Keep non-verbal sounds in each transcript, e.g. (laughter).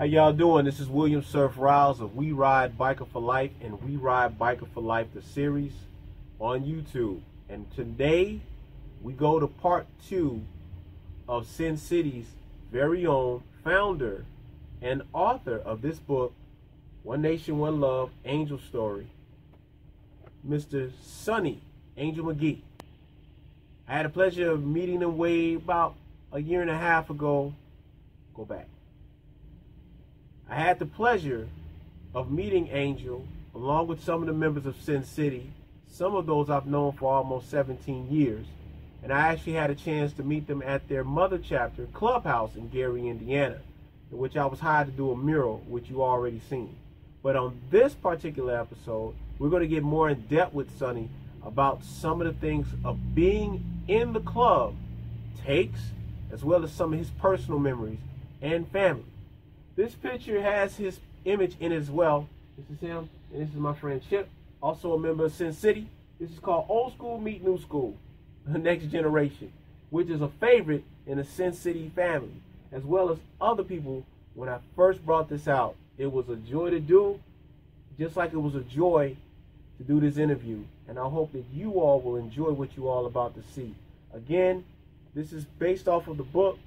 How y'all doing? This is William Surf Riles of We Ride Biker for Life and We Ride Biker for Life, the series on YouTube. And today we go to part two of Sin City's very own founder and author of this book, One Nation, One Love, Angel Story, Mr. Sonny Angel McGee. I had the pleasure of meeting him way about a year and a half ago. Go back. I had the pleasure of meeting Angel along with some of the members of Sin City. Some of those I've known for almost 17 years. And I actually had a chance to meet them at their mother chapter clubhouse in Gary, Indiana, in which I was hired to do a mural, which you already seen. But on this particular episode, we're going to get more in depth with Sonny about some of the things of being in the club takes, as well as some of his personal memories and family. This picture has his image in as well. This is him, and this is my friend Chip, also a member of Sin City. This is called Old School Meet New School, the (laughs) next generation, which is a favorite in the Sin City family, as well as other people. When I first brought this out, it was a joy to do, just like it was a joy to do this interview. And I hope that you all will enjoy what you all about to see. Again, this is based off of the book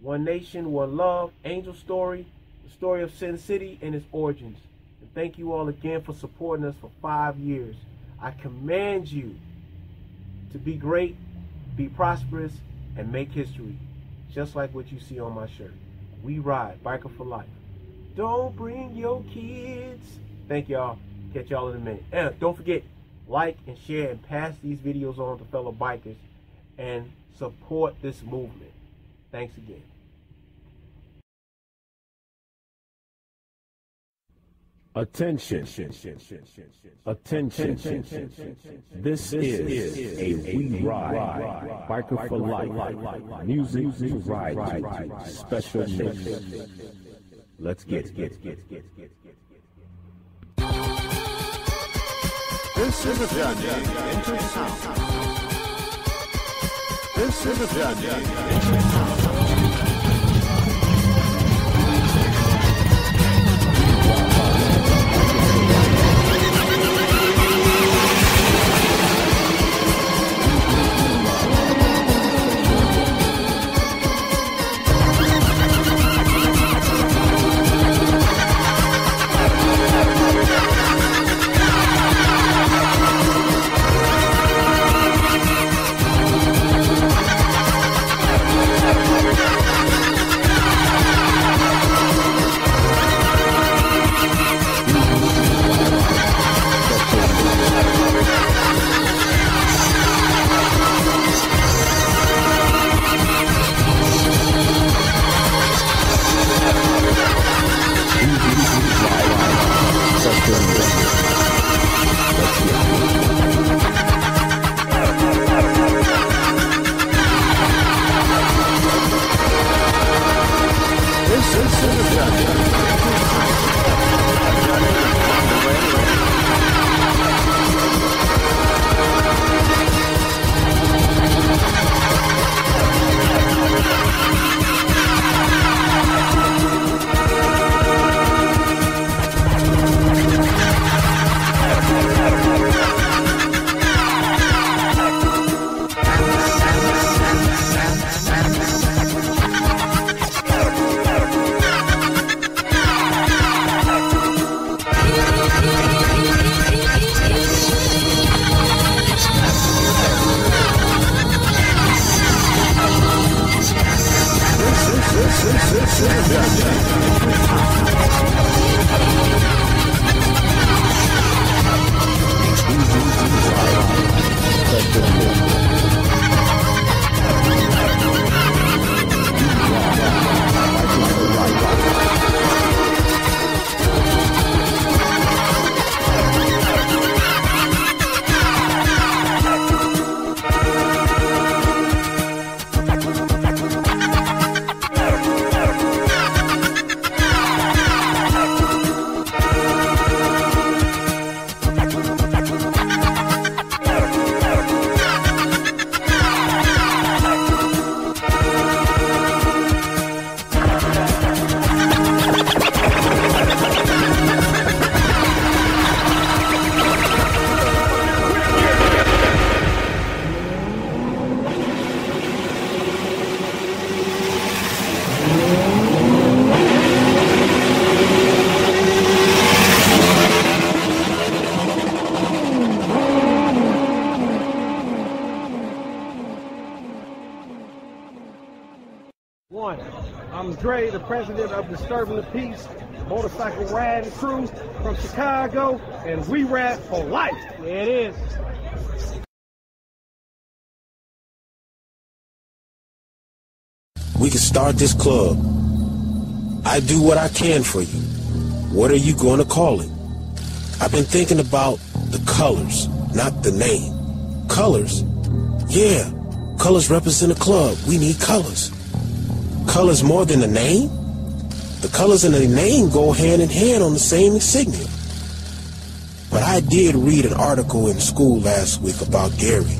One Nation, One Love, Angel Story, the story of Sin City and its origins. And thank you all again for supporting us for five years. I command you to be great, be prosperous, and make history, just like what you see on my shirt. We ride, biker for life. Don't bring your kids. Thank y'all. Catch y'all in a minute. And don't forget, like and share and pass these videos on to fellow bikers and support this movement. Thanks again. Attention. Attention. This is a We Ride Biker for Life music ride special mix. Let's get get get get get get. This is a journey into sound. This is a journey into sound. Dre, the president of Disturbing the Peace Motorcycle Riding Crew from Chicago, and we rap for life. There it is. We can start this club. I do what I can for you. What are you going to call it? I've been thinking about the colors, not the name. Colors? Yeah, colors represent a club. We need colors. Colors more than a name? The colors and the name go hand in hand on the same insignia. But I did read an article in school last week about Gary.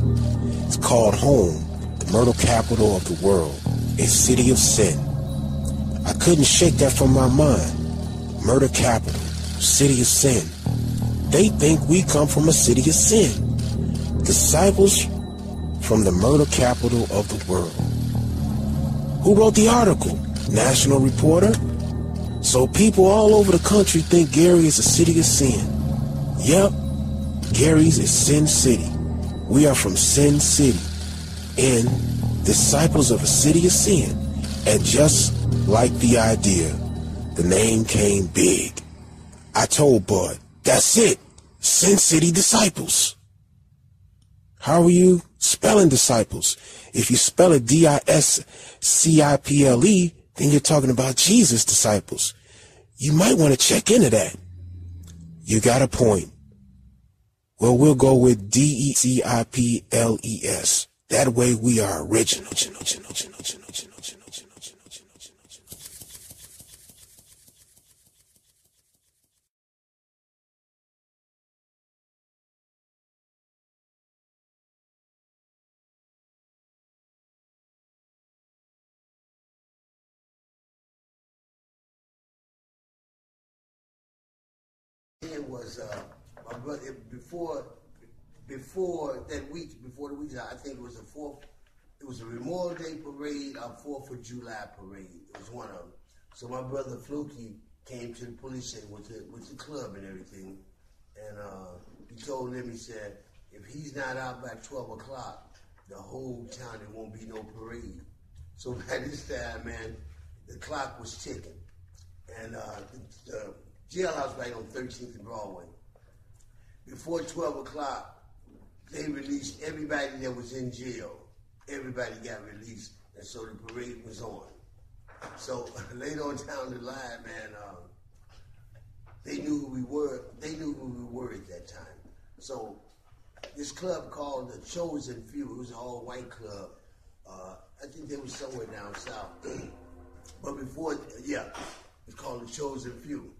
It's called Home, the murder capital of the world, a city of sin. I couldn't shake that from my mind. Murder capital, city of sin. They think we come from a city of sin. Disciples from the murder capital of the world. Who wrote the article? National Reporter? So people all over the country think Gary is a city of sin. Yep, Gary's is Sin City. We are from Sin City and disciples of a city of sin. And just like the idea, the name came big. I told Bud, that's it. Sin City Deciples. How are you spelling disciples? If you spell it D-I-S-C-I-P-L-E, then you're talking about Jesus disciples. You might want to check into that. You got a point. Well, we'll go with D-E-C-I-P-L-E-S. That way we are original. It was uh, my brother before before that week before the week. I think it was the fourth. It was a Memorial Day parade, a Fourth of July parade. It was one of them. So my brother Fluky came to the police station with the with the club and everything, and uh, he told them he said if he's not out by twelve o'clock, the whole town there won't be no parade. So (laughs) by this time, man, the clock was ticking, and uh, the, the jailhouse right on 13th and Broadway. Before 12 o'clock, they released everybody that was in jail. Everybody got released, and so the parade was on. So (laughs) later on down the line, man, um, they knew who we were. They knew who we were at that time. So this club called the Chosen Few. It was an all-white club. Uh, I think they were somewhere down south. (clears throat) but before, yeah, it's called the Chosen Few.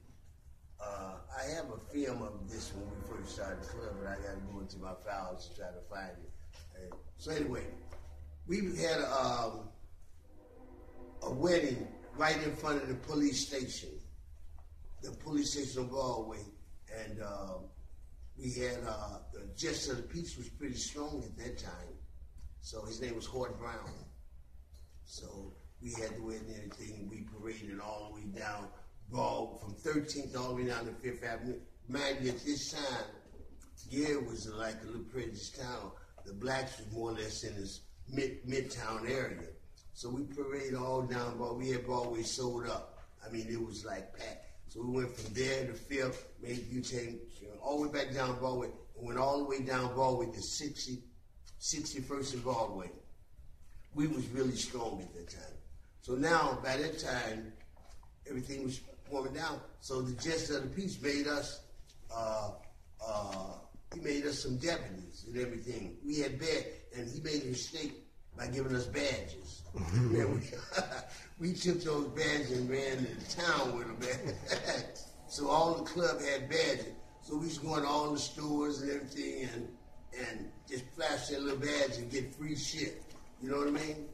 Uh, I have a film of this when we first started club, but I got to go into my files to try to find it. And so anyway, we had um, a wedding right in front of the police station, the police station on Broadway, and um, we had uh, the Justice of the Peace was pretty strong at that time, so his name was Hort Brown. So we had the wedding and everything. We paraded all the way down From 13th all the way down to Fifth Avenue. Mind you, at this time, Gary was like a little prejudice town. The blacks was more or less in this mid midtown area. So we paraded all down Broadway. We had Broadway sold up. I mean, it was like packed. So we went from there to Fifth, made you take all the way back down Broadway, and went all the way down Broadway to 60, 61st and Broadway we was really strong at that time. So now, by that time, everything was down. So the Justice of the Peace made us, uh, uh, he made us some deputies and everything. We had bad, and he made a mistake by giving us badges. (laughs) Man, we, (laughs) we took those badges and ran into town with them, (laughs) so all the club had badges. So we was going to all the stores and everything and, and just flash that little badge and get free shit. You know what I mean?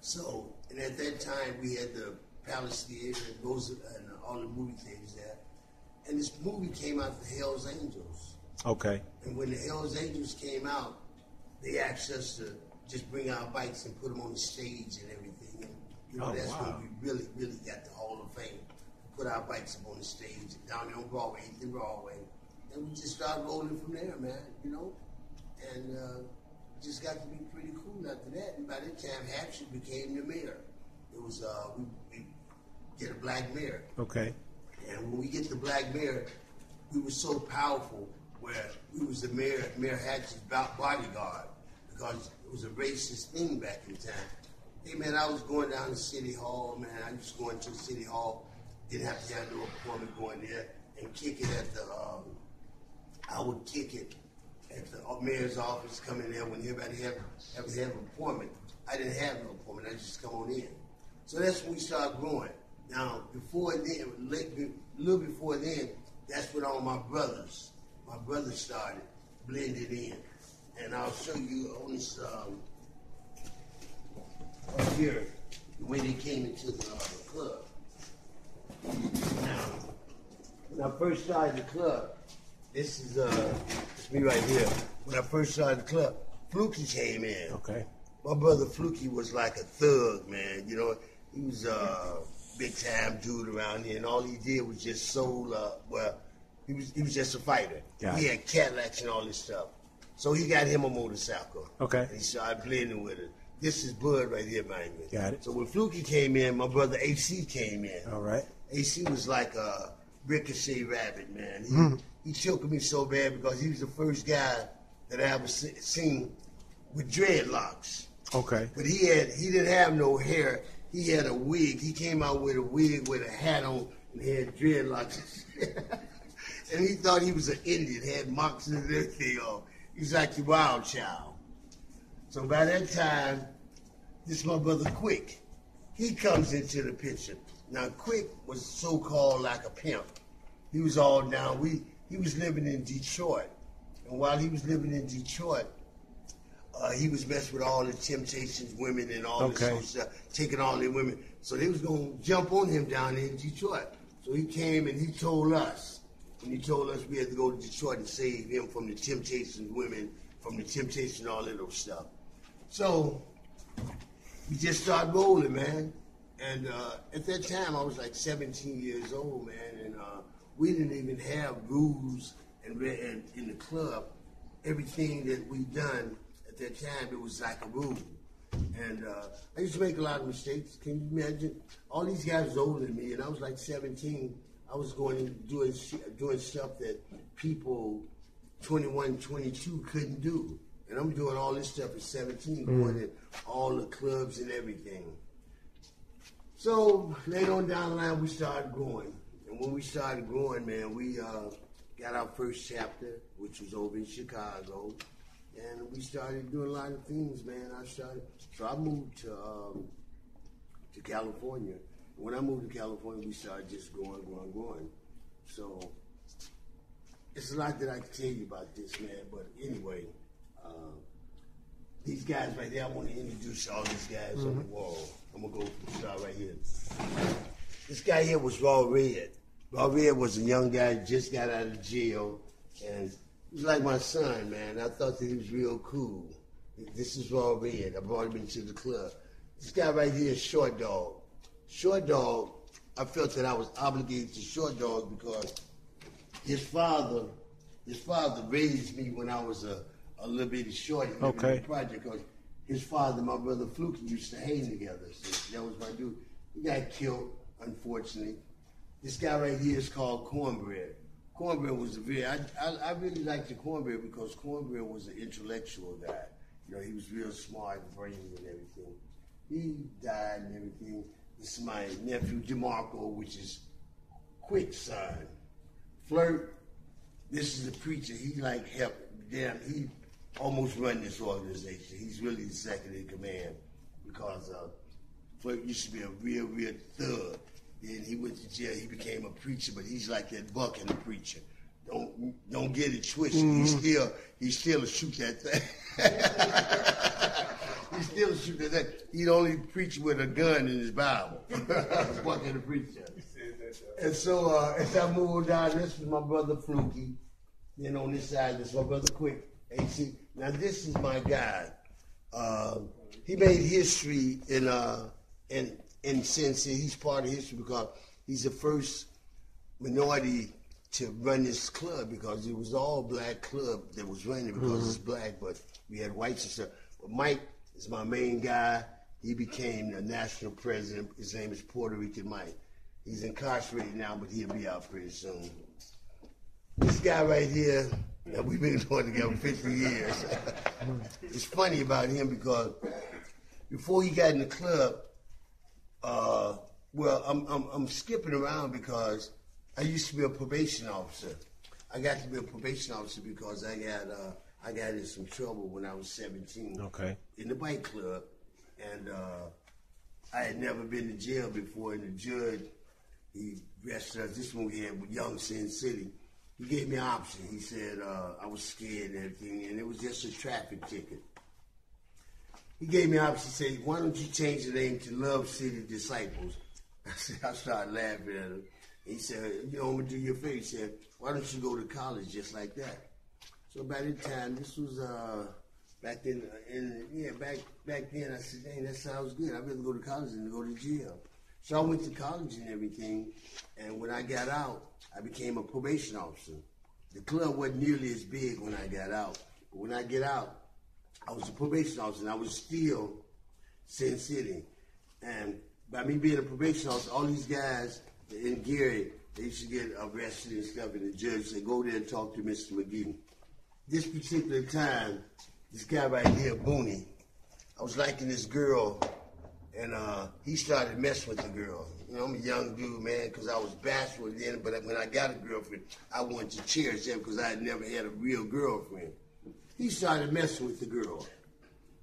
So, and at that time we had the Palace Theater and those and all the movie theaters there. And this movie came out, The Hell's Angels. Okay. And when the Hell's Angels came out, they asked us to just bring our bikes and put them on the stage and everything. And, you know, Oh, that's wow. when we really, really got the Hall of Fame. Put our bikes up on the stage down there on Broadway, 8th Broadway. And we just started rolling from there, man, you know? And uh, just got to be pretty cool after that. And by that time, Hatcher became the mayor. it was uh, we, we get a black mayor. Okay. And when we get the Black Mayor, we were so powerful where we was the mayor, Mayor Hatcher's bodyguard because it was a racist thing back in time. Hey man, I was going down to City Hall, man. I was going to City Hall, didn't have to have no appointment going there and kick it at the. Um, I would kick it at the mayor's office, come in there when everybody have to have an appointment. I didn't have no appointment. I just come on in. So that's when we started growing. Now, before then, a little before then, that's when all my brothers, my brothers started blended in. And I'll show you on this um, up here the way they came into the, uh, the club. Now, when I first started the club, this is uh, it's me right here. When I first started the club, Fluky came in. Okay. My brother Fluky was like a thug, man. You know, he was a big time dude around here, and all he did was just sold. Uh, well, he was he was just a fighter. Got he it. had Cadillacs and all this stuff. So he got him a motorcycle. Okay. And he started blending with it. This is Bud right here, me. Got it. So when Fluky came in, my brother AC came in. All right. AC was like a ricochet rabbit, man. He, Hmm. he choked me so bad because he was the first guy that I ever seen with dreadlocks. Okay. But he had he didn't have no hair. He had a wig. He came out with a wig with a hat on and had dreadlocks. (laughs) and he thought he was an Indian, had moccasins and everything on. He was like the wild child. So by that time, this is my brother Quick. He comes into the picture. Now Quick was so called like a pimp. He was all down. We he was living in Detroit. And while he was living in Detroit, uh, he was messing with all the Temptations women and all this Okay. of stuff, taking all the women. So they was gonna jump on him down in Detroit. So he came and he told us, and he told us we had to go to Detroit and save him from the Temptations women, from the Temptation, all that those stuff. So we just started rolling, man. And uh, at that time, I was like 17 years old, man, and uh, we didn't even have rules and, and in the club. Everything that we done that time, it was like a rule. And uh, I used to make a lot of mistakes. Can you imagine? All these guys older than me, and I was like 17. I was going and doing doing stuff that people 21, 22 couldn't do. And I'm doing all this stuff at 17, going in all the clubs and everything. So later on down the line, we started growing. And when we started growing, man, we uh, got our first chapter, which was over in Chicago. And we started doing a lot of things, man. I started, so I moved to um, to California. When I moved to California, we started just going, going, going. So it's a lot that I can tell you about this, man. But anyway, uh, these guys right there, I want to introduce all these guys on the wall. I'm gonna go start right here. This guy here was Raw Red. Raw Red was a young guy just got out of jail, and he was like my son, man. I thought that he was real cool. This is Raw Red. I brought him into the club. This guy right here is Short Dog. Short Dog, I felt that I was obligated to Short Dog because his father, his father raised me when I was a, a little shorty living Okay. project. Cause his father, and my brother Fluke, used to hang together. So that was my dude. He got killed, unfortunately. This guy right here is called Cornbread. Cornbread was a very, I, I, I really liked the Cornbread because Cornbread was an intellectual guy. You know, he was real smart, brainy, and everything. He died and everything. This is my nephew DeMarco, which is Quick son. Flirt, this is the preacher. He like helped. Damn, he almost run this organization. He's really the second in command because uh, Flirt used to be a real, real thug. Then he went to jail. He became a preacher, but he's like that buck in the preacher. Don't don't get it twisted. He still he (laughs) still a shoot that thing. he still a shoot that thing. He'd only preach with a gun in his Bible. (laughs) buck in the preacher. And so uh, as I moved down, this was my brother Fluky. Then on this side, this is my brother Quick. AC. Now this is my guy. Uh, he made history in uh, in in sense that he's part of history because he's the first minority to run this club because it was all black club that was running because mm-hmm. it's black, but we had whites and stuff. But Mike is my main guy. He became the national president. His name is Puerto Rican Mike. He's incarcerated now, but he'll be out pretty soon. This guy right here, and we've been doing together 50 years. (laughs) it's funny about him because before he got in the club, uh, well, I'm, I'm, I'm skipping around because I used to be a probation officer. I got to be a probation officer because I got uh, I got in some trouble when I was 17 Okay. in the bike club, and uh, I had never been to jail before. And the judge, he arrested us. This one we had with Young Sin City. He gave me an option. He said uh, I was scared and everything, and it was just a traffic ticket. He gave me an option. Said, "Why don't you change the name to Love City Disciples?" (laughs) I said, I started laughing at him. He said, "You know, I'm gonna do your favor." He said, "Why don't you go to college just like that?" So by the time this was uh back then, uh, in yeah back back then, I said, "Dang, that sounds good. I'd rather go to college than go to jail." So I went to college and everything, and when I got out, I became a probation officer. The club wasn't nearly as big when I got out, but when I get out, I was a probation officer, and I was still Sin City. And by me being a probation officer, all these guys in Gary, they used to get arrested and stuff, and the judge said, go there and talk to Mr. McGee. This particular time, this guy right here, Booney, I was liking this girl, and uh, he started messing with the girl. You know, I'm a young dude, man, because I was bashful then, but when I got a girlfriend, I wanted to cherish her because I had never had a real girlfriend. He started messing with the girl.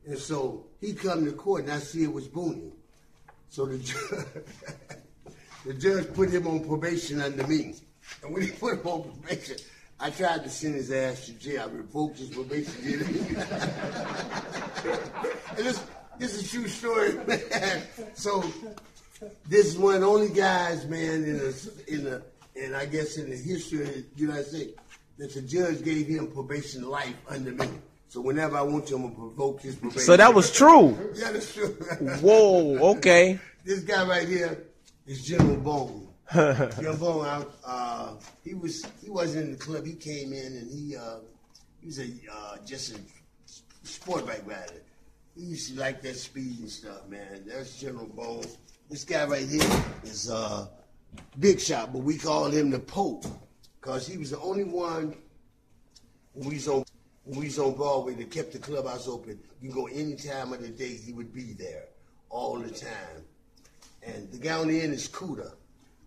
And so he come to court, and I see it was Booney. So the judge, (laughs) the judge put him on probation under me. And when he put him on probation, I tried to send his ass to jail. I revoked his probation. (laughs) and this, this is a true story, (laughs) man. So this is one of the only guys, man, in the in the and I guess in the history of the United States that the judge gave him probation life under me. So whenever I want to, I'm gonna provoke his probation. So that was true. (laughs) Yeah, that's true. Whoa. Okay. this guy right here is General Bone. (laughs) General Bone, I, uh, he was he wasn't in the club. He came in and he uh, he was a uh, just a sport bike rider. He used to like that speed and stuff, man. That's General Bone. This guy right here is uh, Big Shot, but we call him the Pope because he was the only one when we was on when we was on Broadway that kept the clubhouse open. You can go any time of the day, he would be there all the time. And the guy on the end is Kuda.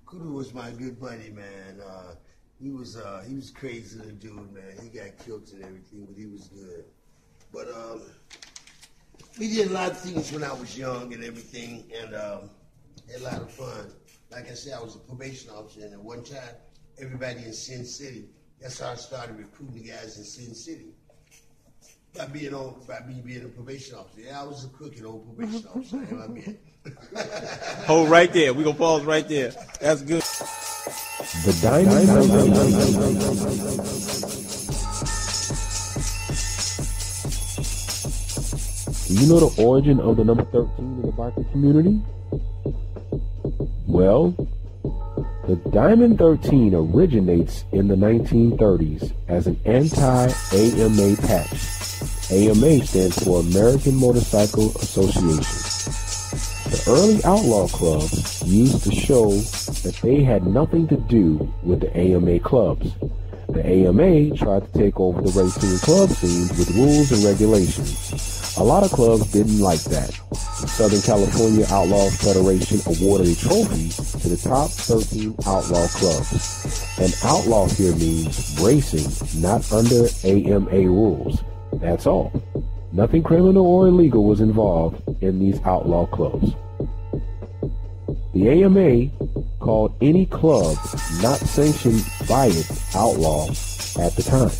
Kuda was my good buddy, man. Uh, he was uh, he was crazy little dude, man. He got killed and everything, but he was good. But um, we did a lot of things when I was young and everything, and um, had a lot of fun. Like I said, I was a probation officer, and at one time, everybody in Sin City. That's how I started recruiting the guys in Sin City. By being on, by me being a probation officer. Yeah, I was a crooked old probation (laughs) officer. I am admit. (laughs) (laughs) Hold right there. We're gonna pause right there. That's good. The Diamond Do you know the origin of the number 13 in the biker community? Well, the Diamond 13 originates in the 1930s as an anti-AMA patch. AMA stands for American Motorcycle Association. The early outlaw clubs used to show that they had nothing to do with the AMA clubs. The AMA tried to take over the racing and club scenes with rules and regulations. A lot of clubs didn't like that. The Southern California Outlaw Federation awarded a trophy to the top 13 outlaw clubs. And outlaw here means racing, not under AMA rules. That's all. Nothing criminal or illegal was involved in these outlaw clubs. The AMA called any club not sanctioned by it outlaw at the time.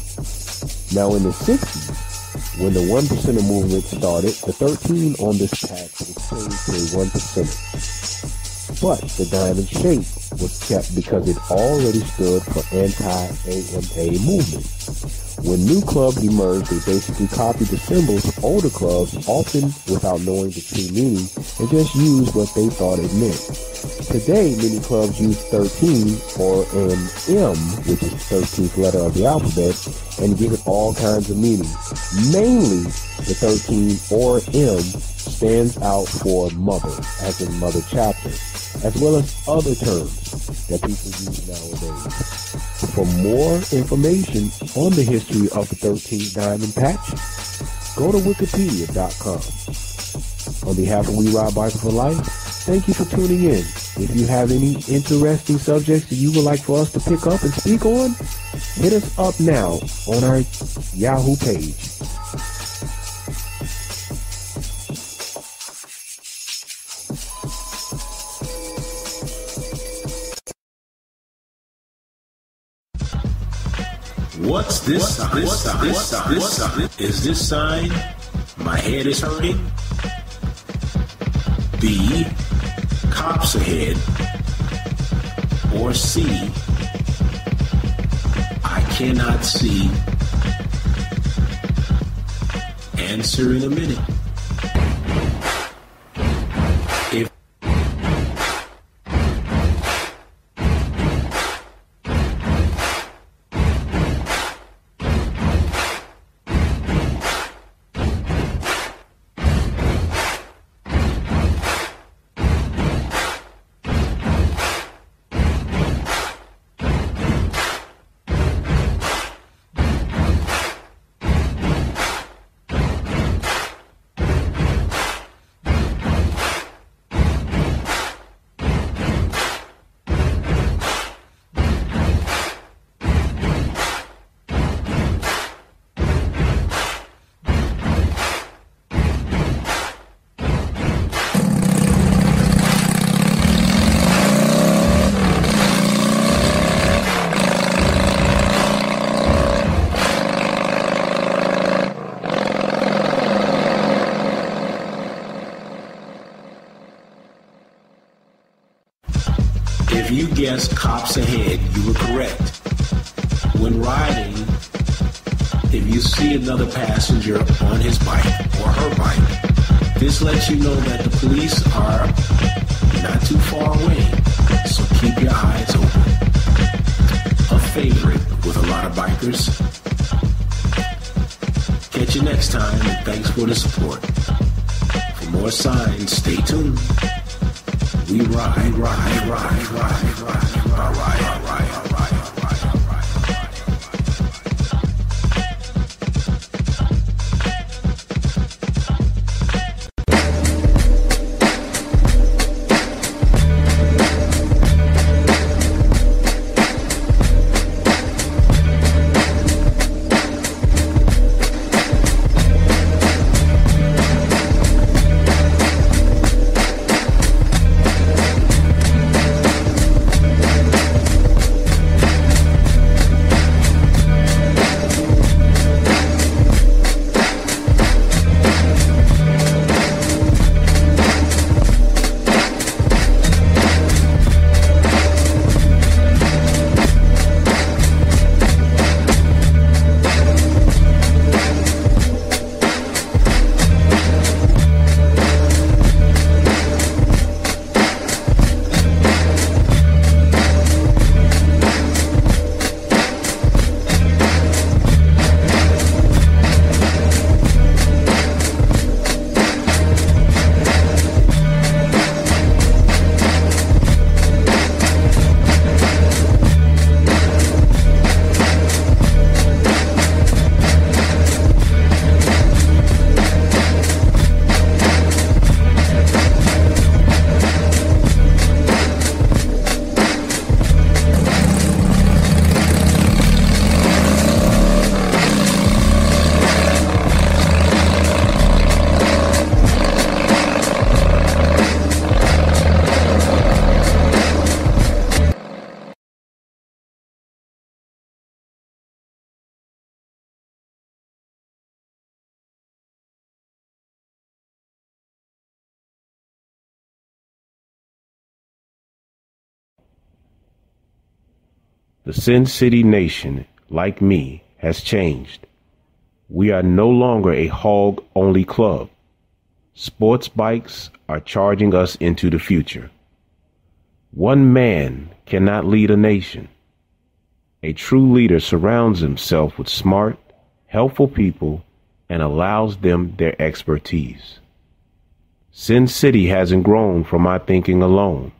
Now in the 60s, when the one movement started, the 13 on this patch was changed to a one percenter. But the diamond shape was kept because it already stood for anti-AMA movement. When new clubs emerged, they basically copied the symbols of older clubs, often without knowing the true meaning, and just used what they thought it meant. Today, many clubs use 13 or an M, which is the 13th letter of the alphabet, and give it all kinds of meanings. Mainly, the 13 or M stands out for mother, as in mother chapter, as well as other terms that people use nowadays. For more information on the history of the 13th Diamond Patch, go to wikipedia.com. On behalf of We Ride Biker for Life, thank you for tuning in. If you have any interesting subjects that you would like for us to pick up and speak on, hit us up now on our Yahoo page. What's this sign? This sign? This? This sign? Is this sign? My head is hurting. B. Cops ahead. Or C. I cannot see. Answer in a minute. You know that The Sin City Nation, like me, has changed. We are no longer a hog only club. Sports bikes are charging us into the future. One man cannot lead a nation. A true leader surrounds himself with smart, helpful people and allows them their expertise. Sin City hasn't grown from my thinking alone.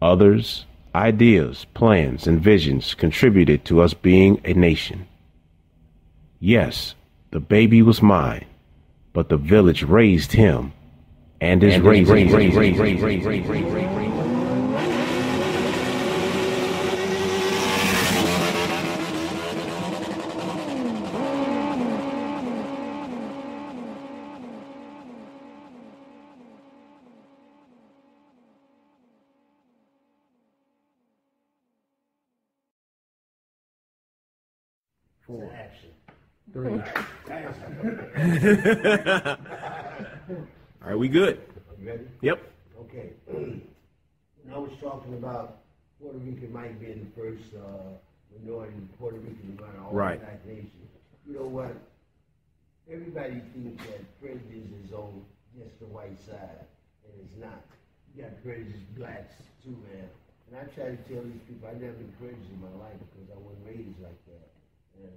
Others, ideas, plans, and visions contributed to us being a nation. Yes, the baby was mine, but the village raised him and is raising. Four. Action. Three. All right, (laughs) we good. You ready? Yep. Okay. when I was talking about Puerto Rican might be the first uh, minority Puerto Rican to run an Right. organized nation. You know what? Everybody thinks that prejudice is on just the white side, and it's not. You got prejudice blacks too, man. And I try to tell these people I never been prejudiced in my life because I wasn't raised like that. And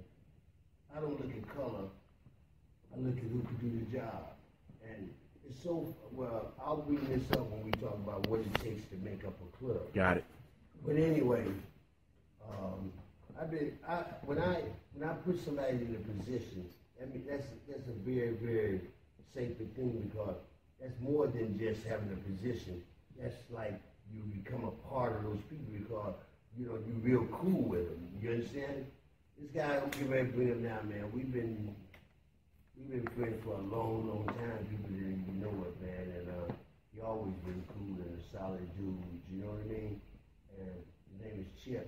I don't look at color. I look at who can do the job. And it's so, well, I'll bring this up when we talk about what it takes to make up a club. Got it. But anyway, um, I've been, I, when I, when I put somebody in a position, I mean, that's, that's a very, very sacred thing because that's more than just having a position. That's like you become a part of those people because, you know, you're real cool with them. You understand? This guy, I'm ready to bring him down, man. We've been, we've been friends for a long, long time. People didn't even know it, man. And, uh, he always been cool and a solid dude. You know what I mean? And his name is Chip.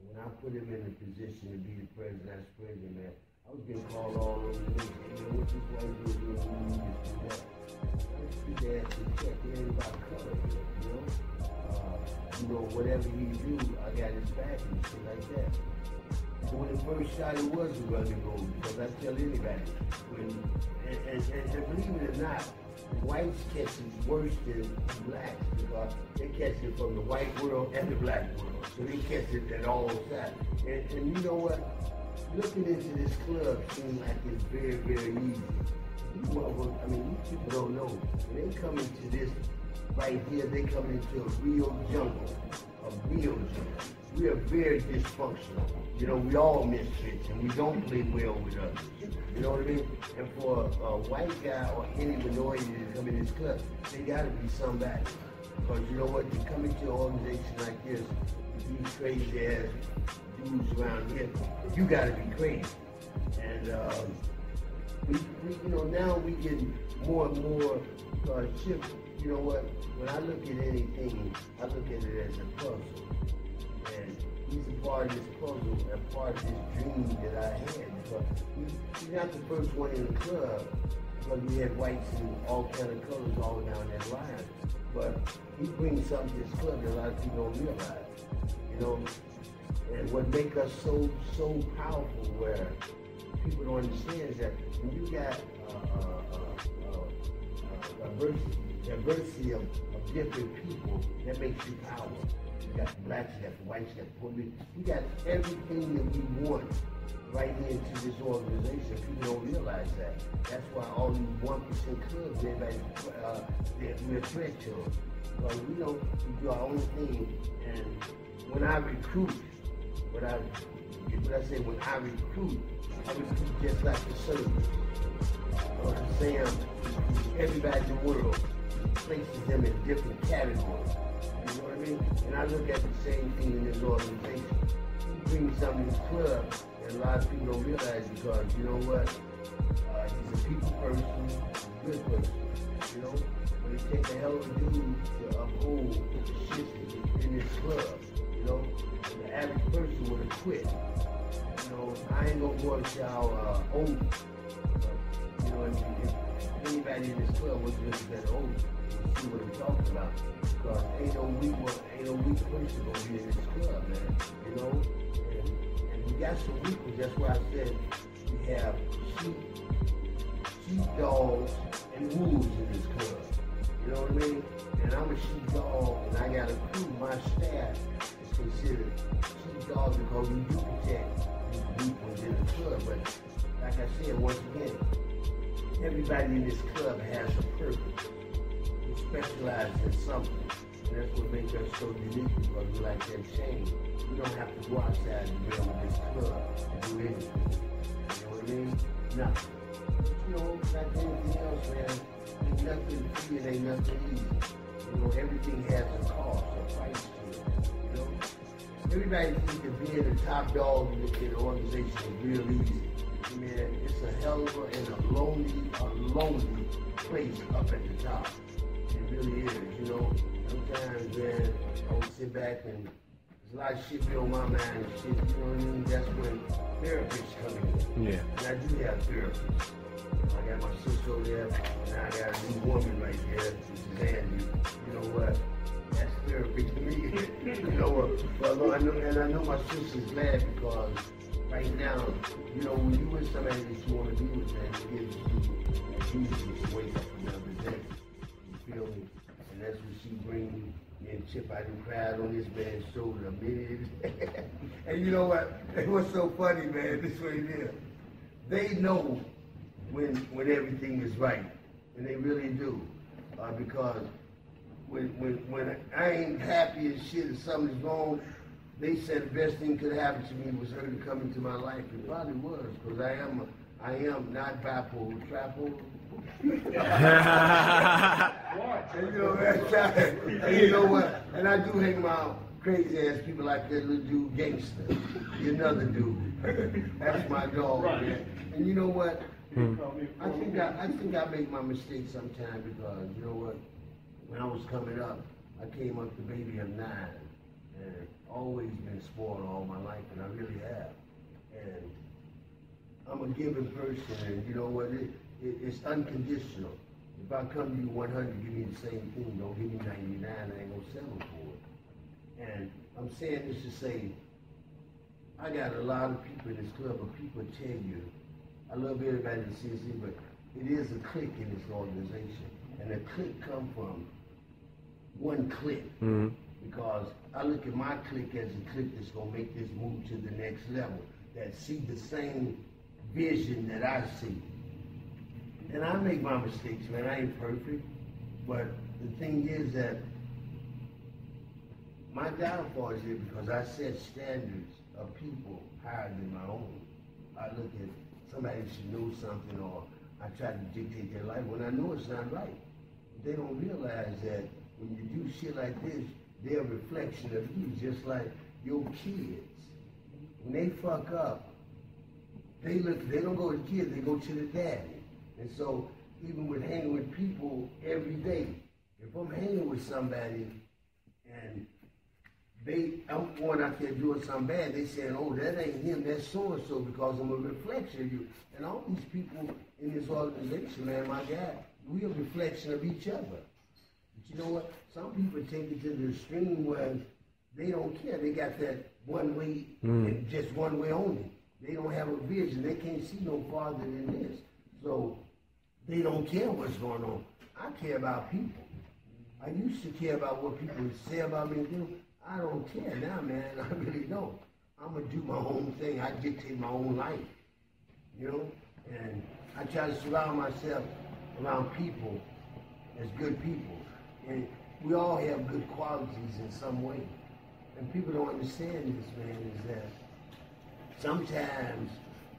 And when I put him in a position to be the president, as president, man, I was getting called all over the news. Hey, man, what's this? We need this, do that. Let's get the to check. About color, you know? Uh, you know, whatever he do, I got his back and shit like that. So when it first started, it was a running road because I tell anybody, when, and, and, and, believe it or not, whites catch it worse than blacks because they catch it from the white world and the black world. So they catch it at all sides. And, and you know what? Looking into this club seems like it's very, very easy. These I mean, these people don't know. When they come into this right here, they come into a real jungle, a real jungle. We are very dysfunctional. You know, we all misfits and we don't play well with others. You know what I mean? And for a white guy or any minority to come in this club, they gotta be somebody. Because you know what? You come into an organization like this, these crazy ass dudes around here, you gotta be crazy. And um, we, we, you know, now we getting more and more uh, chips. You know what? When I look at anything, I look at it as a puzzle. And he's a part of this puzzle and part of this dream that I had. Because he, he's not the first one in the club, because we had whites and all kind of colors all down that line. But he brings something to this club that a lot of people don't realize. You know, and what make us so so powerful where people don't understand is that when you got uh, uh, uh, uh, diversity, diversity of, of different people, that makes you powerful. You got blacks, you got whites, you got Ricans. We got everything that we want right into this organization. People don't realize that. That's why all these one percent clubs, everybody, uh, they're, we're threat to them. Because we don't, we do our own thing. And when I recruit, what I, what I say, when I recruit, I recruit just like the service. Or I'm saying, everybody in the world places them in different categories. You know what I mean? And I look at the same thing in this organization. He brings something to club that a lot of people don't realize because, you know what? Uh, he's a people person, a good person. You know? But it takes a hell of a dude to uphold the shit in this club. You know? The average person would have quit. You know, I ain't gonna go to y'all uh, old. But, you know, if, if anybody in this club was looking at old, you see what I'm talking about. Because ain't no weak one, ain't no weak person gonna be in this club, man. You know? And, and we got some weak ones. That's why I said we have sheep, sheepdogs, and wolves in this club. You know what I mean? And I'm a sheepdog, and I got a crew. My staff is considered sheepdogs because we do protect these weak ones in the club. But like I said, once again, everybody in this club has a purpose. Specialize in something. And that's what makes us so unique because we like that change. We don't have to go outside and build this club and do anything. You know what I mean? Nothing. You know, like anything else, man, ain't nothing free and ain't nothing easy. You know, everything has a cost, a price to it. You know? Everybody thinks that being the top dog in the organization is real easy. Man, it's a hell of a and a lonely, a lonely place up at the top. It really is, you know. Sometimes, man, I would sit back and there's a lot of shit be on my mind and shit, you know what I mean? That's when therapists come in. Yeah. And I do have therapists. I got my sister over there, and I got a new woman right there, is Andy. You know what? That's therapy to me. (laughs) you know what? Well, I know, and I know my sister's glad because right now, you know, when you with somebody that you want to be with, man, it gives you a reason to wake up another day. You feel me? And that's what she brings me. And Chip, I done cried on this man's shoulder a minute. (laughs) and you know what? It was so funny, man. This way is. They know when when everything is right, and they really do, uh, because when when when I ain't happy and shit and something's wrong, they said the best thing could happen to me was her to come into my life. It probably was, because I am a, I am not bipolar, tripolar. You know. And you know what? And I do hang around crazy ass people like that little dude gangster. Another dude. That's my dog, man. And you know what? I think I, I think I make my mistakes sometimes because you know what? When I was coming up, I came up the baby of nine, and always been spoiled all my life, and I really have. And I'm a giving person, and you know what? It, it, it's unconditional. If I come to you 100, give me the same thing. Don't give me 99. I ain't gonna settle for it. And I'm saying this to say, I got a lot of people in this club, but people tell you, I love everybody in CC, but it is a clique in this organization. And the clique come from one clique. Mm-hmm. Because I look at my clique as a clique that's gonna make this move to the next level, that see the same vision that I see. And I make my mistakes, man. I ain't perfect. But the thing is that my downfall is here because I set standards of people higher than my own. I look at somebody should know something or I try to dictate their life when I know it's not right. They don't realize that when you do shit like this, they're a reflection of you, just like your kids. When they fuck up, they look they don't go to the kids, they go to the daddy. And so even with hanging with people every day, if I'm hanging with somebody and they I'm going out there doing something bad, they saying, Oh, that ain't him, that's so and so because I'm a reflection of you. And all these people in this organization, man, my God, we a reflection of each other. But you know what? Some people take it to the extreme where they don't care. They got that one way and just one way only. They don't have a vision. They can't see no farther than this. So they don't care what's going on. I care about people. I used to care about what people would say about me and do. I don't care now, man. (laughs) I really don't. I'm gonna do my own thing. I dictate my own life. You know? And I try to surround myself around people as good people. And we all have good qualities in some way. And people don't understand this, man, is that sometimes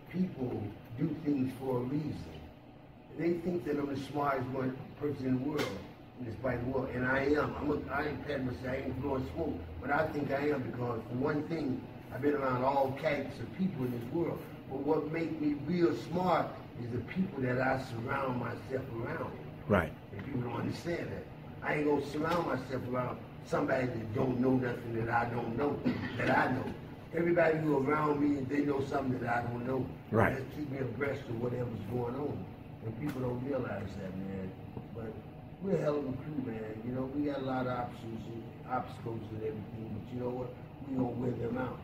people do things for a reason. They think that I'm the smartest one person in the world, in this white world, and I am. I'm a, I ain't pat myself, I ain't blowing smoke, but I think I am because for one thing, I've been around all types of people in this world. But what makes me real smart is the people that I surround myself around. Right. And people don't understand that. I ain't gonna surround myself around somebody that don't know nothing that I don't know, that I know. Everybody who around me, they know something that I don't know. Right. Just keep me abreast of whatever's going on. And people don't realize that, man. But we're a hell of a crew, man. You know, we got a lot of obstacles and obstacles and everything, but you know what? We gonna wear them out.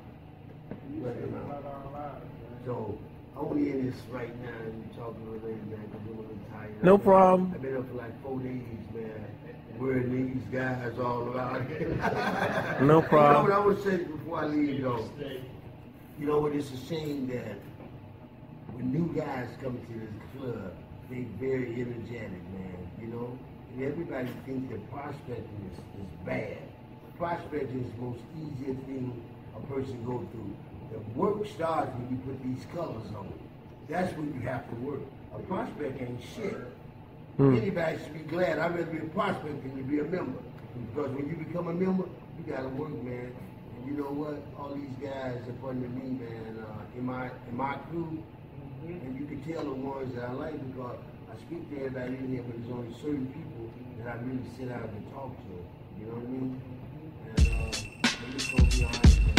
Wear them out. So I want to end this right now and we talking a little later, man, because I'm a little tired. No problem. I've been up for like four days, man. Wearing these guys all around here. (laughs) No You know problem. what I want to say before I leave, though? You know what? It's a shame that when new guys come to this club, they very energetic, man. You know, and everybody thinks that prospecting is, is bad. Prospecting is the most easiest thing a person go through. The work starts when you put these colors on. That's when you have to work. A prospect ain't shit. Anybody should be glad. I'd rather be a prospect than to be a member. Because when you become a member, you gotta work, man. And you know what? All these guys up under me, man, uh, in my in my crew, and you can tell the ones that I like because I speak to everybody in here, but there's only certain people that I really sit down and talk to. You know what I mean? And uh, be honest,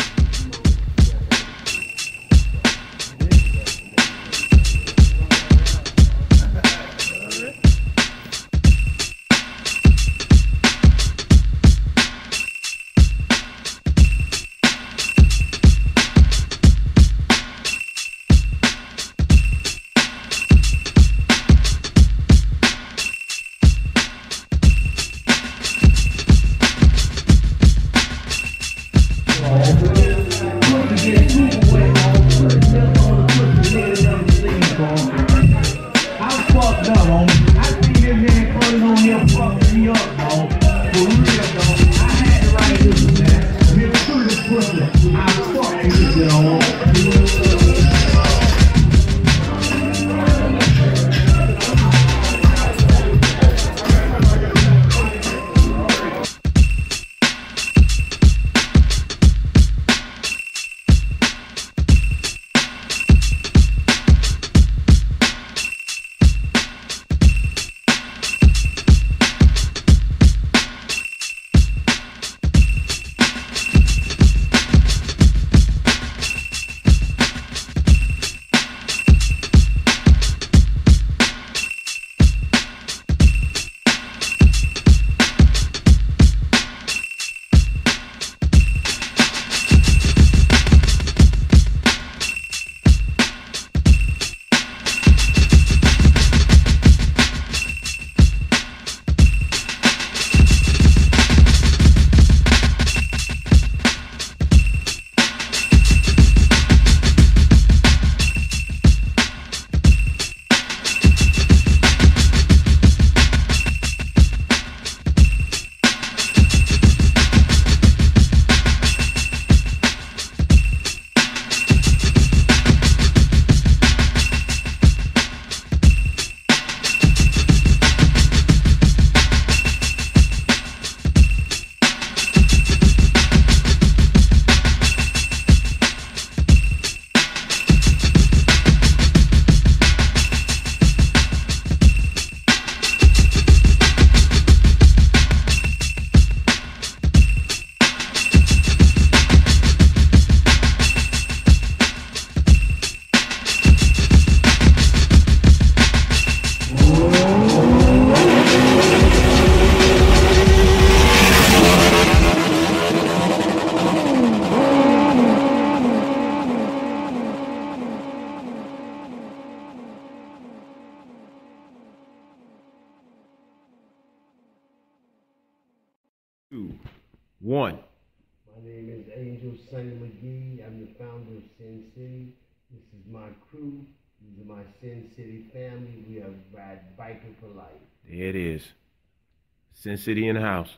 one. My name is Angel Sonny McGee. I'm the founder of Sin City. This is my crew. These are my Sin City family. We are ride biker for life. There it is. Sin City in the house.